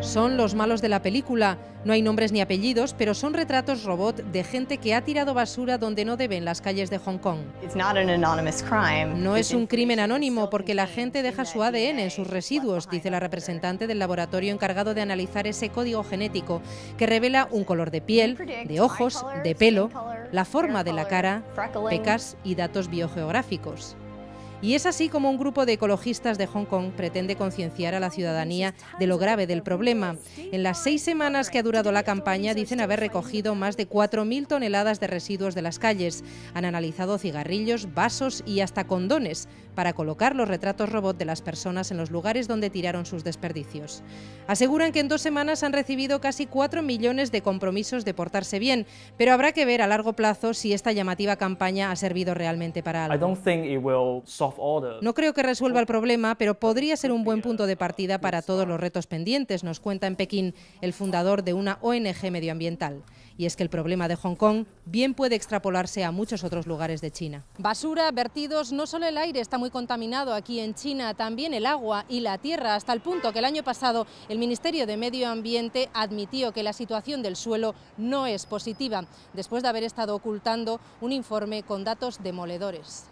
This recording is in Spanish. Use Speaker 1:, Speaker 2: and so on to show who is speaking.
Speaker 1: Son los malos de la película. No hay nombres ni apellidos, pero son retratos robot de gente que ha tirado basura donde no debe en las calles de Hong Kong. No es un crimen anónimo porque la gente deja su ADN en sus residuos, dice la representante del laboratorio encargado de analizar ese código genético que revela un color de piel, de ojos, de pelo, la forma de la cara, pecas y datos biogeográficos. Y es así como un grupo de ecologistas de Hong Kong pretende concienciar a la ciudadanía de lo grave del problema. En las seis semanas que ha durado la campaña dicen haber recogido más de 4.000 toneladas de residuos de las calles. Han analizado cigarrillos, vasos y hasta condones para colocar los retratos robot de las personas en los lugares donde tiraron sus desperdicios. Aseguran que en dos semanas han recibido casi 4 millones de compromisos de portarse bien, pero habrá que ver a largo plazo si esta llamativa campaña ha servido realmente para algo. No creo que resuelva el problema, pero podría ser un buen punto de partida para todos los retos pendientes, nos cuenta en Pekín el fundador de una ONG medioambiental. Y es que el problema de Hong Kong bien puede extrapolarse a muchos otros lugares de China. Basura, vertidos, no solo el aire está muy contaminado aquí en China, también el agua y la tierra, hasta el punto que el año pasado el Ministerio de Medio Ambiente admitió que la situación del suelo no es positiva, después de haber estado ocultando un informe con datos demoledores.